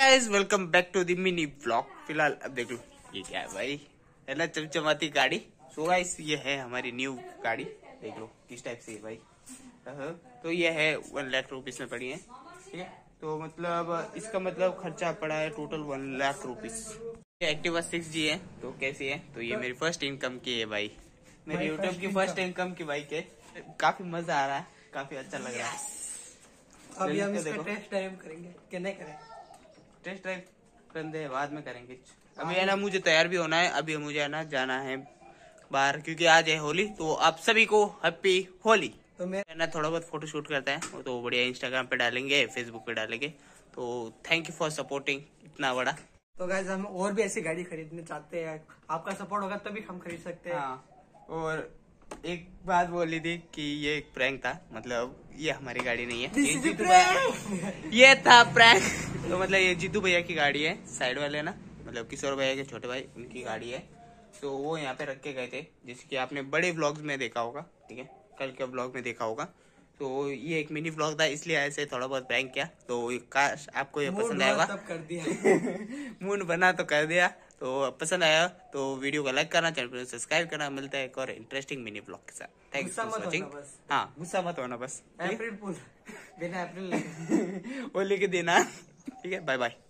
Guys welcome back to the mini blog फ़िलहाल अब देख लो ये क्या है भाई? है ना चमचमाती गाड़ी। सो गाइस ये है हमारी न्यू गाड़ी। देख लो किस टाइप से है भाई? तो ये है वन लाख रुपीज़ में पड़ी है ठीक है? तो मतलब इसका मतलब खर्चा पड़ा है total one lakh rupees Activa six G है तो कैसी है? तो ये मेरी फ़र्स्ट इनकम की है भाई। मेरी यूट्यूब की फ़र्स्ट इनकम की बाइक है। काफ़ी मज़ा आ रहा है काफ़ी अच्छा लग रहा है। अभी हम इसका टेस्ट ड्राइव करेंगे। कि नहीं करें? टेस्ट ड्राइव करने बाद में करेंगे। अभी है ना मुझे तैयार भी होना है अभी मुझे है ना जाना है बाहर क्योंकि आज है होली तो आप सभी को हैप्पी होली। तो मैं है ना थोड़ा बहुत फ़ोटो शूट करते हैं तो बढ़िया इंस्टाग्राम पे डालेंगे फेसबुक पे डालेंगे। तो थैंक यू फॉर सपोर्टिंग इतना बड़ा। तो गाइज़ हम और भी ऐसी गाड़ी खरीदने चाहते हैं। आपका सपोर्ट होगा तभी हम खरीद सकते हैं। हाँ और एक बात बोली थी कि ये एक प्रैंक था मतलब ये हमारी गाड़ी नहीं है। भैया ये था प्रैंक तो मतलब ये जीतू भैया की गाड़ी है साइड वाले ना? मतलब किशोर भैया के छोटे भाई उनकी गाड़ी है। तो वो यहाँ पे रख के गए थे जैसे कि आपने बड़े व्लॉग्स में देखा होगा ठीक है? कल के व्लॉग में देखा होगा। तो ये एक मिनी व्लॉग था इसलिए ऐसे थोड़ा बहुत प्रैंक किया। तो काश आपको ये पसंद आएगा तब कर दिया। मूड बना तो कर दिया। तो पसंद आया तो वीडियो को लाइक करना चैनल को सब्सक्राइब करना मिलता है एक और इंटरेस्टिंग मिनी ब्लॉग के साथ। थैंक्स फॉर वाचिंग हाँ गुस्सा मत होना बस। अप्रैल बिना अप्रैल नहीं होली के दिन। ठीक है बाय बाय